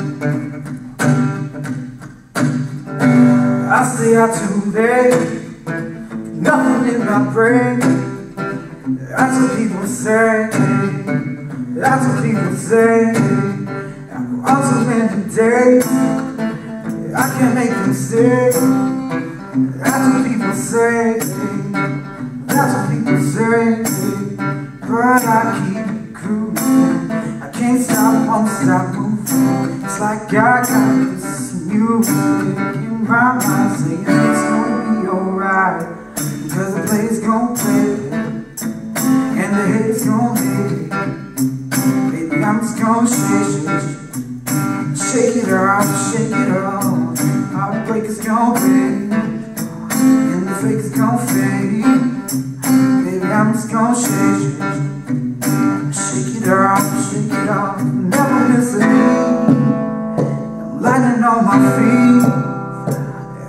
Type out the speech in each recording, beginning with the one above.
I stay out too late, nothing in my brain. That's what people say. That's what people say. I'm out too many days. I can't make them stay. That's what people say. That's what people say. But I keep cruising. I can't stop, won't stop moving. It's like I got this music in my mind saying it's gonna be alright. Cause the play's gonna play And the haters gonna hate Baby, I'm just gonna shake, shake, shake it off, shake it off Heartbreakers gonna break And the fake is gonna fade. Baby, I'm just gonna shake, it it off Never miss a beat I'm lightning on my feet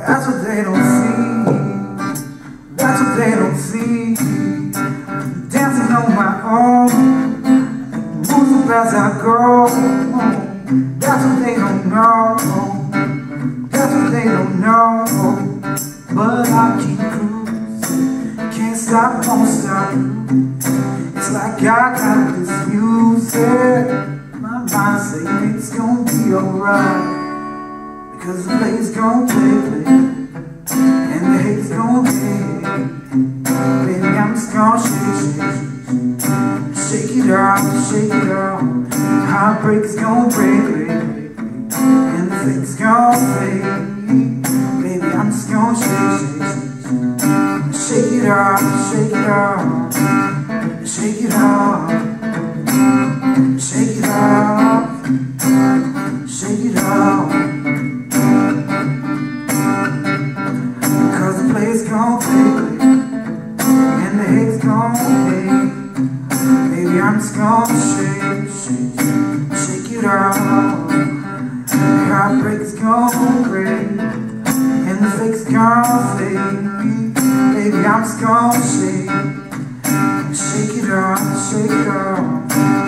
that's what they don't see. That's what they don't see. Dancing on my own. Moving as I go. That's what they don't know. That's what they don't know. But I keep cruising. Can't stop, won't stop. Like I got this music. My mind saying it's gonna be alright. Cause the play's gon' play, play And the hate's gon' hate Baby, I'm just gon' shake, shake, shake Shake it off, shake it off Heartbreak's gonna break, break And the fake's gon' fade Baby, I'm just gon' shake, shake, Shake it off. Shake it off. Shake it off. It's gonna take And the hate's gonna hate Baby, I'm just gonna shake, shake Shake it off. Heartbreak's gonna break And the fake's gonna fade. Baby, I'm just gonna shake Shake it off, shake it off